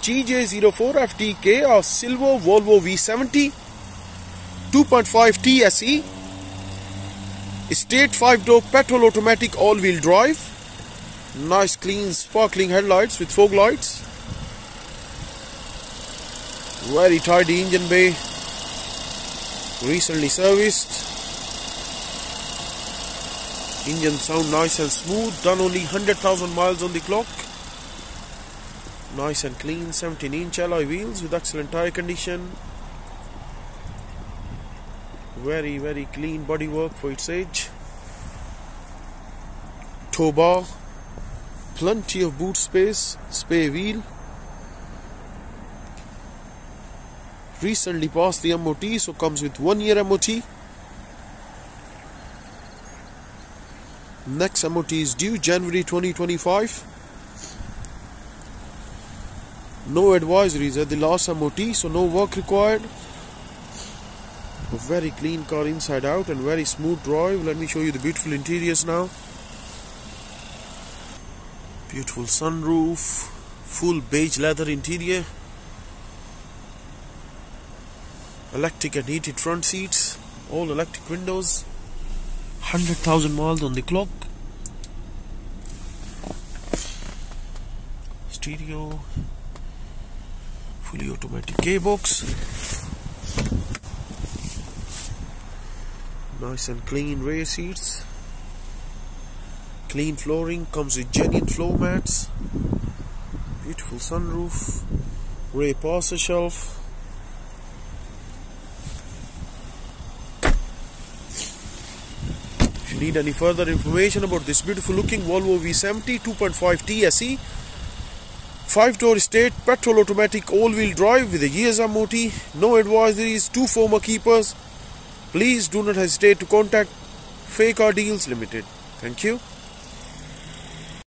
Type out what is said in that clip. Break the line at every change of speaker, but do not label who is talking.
GJ04FDK or silver Volvo V70 2.5 TSE State 5 door petrol automatic all wheel drive nice clean sparkling headlights with fog lights very tidy engine bay recently serviced engine sound nice and smooth done only 100,000 miles on the clock nice and clean 17 inch alloy wheels with excellent tire condition. Very very clean bodywork for its age. Tow bar plenty of boot space spare wheel. Recently passed the MOT so comes with one year MOT next MOT is due January 2025 no advisories at the last MOT so no work required. A very clean car inside out and very smooth drive. Let me show you the beautiful interiors now. Beautiful sunroof full beige leather interior. Electric and heated front seats all electric windows. 100,000 miles on the clock. Stereo fully automatic gearbox. Nice and clean rear seats. Clean flooring comes with genuine floor mats. Beautiful sunroof. Rear parcel shelf. If you need any further information about this beautiful looking Volvo V70 2.5 TSE 5 door state petrol automatic all wheel drive with a year's MOT no advisories two former keepers. Please do not hesitate to contact Fair Car Deals Limited. Thank you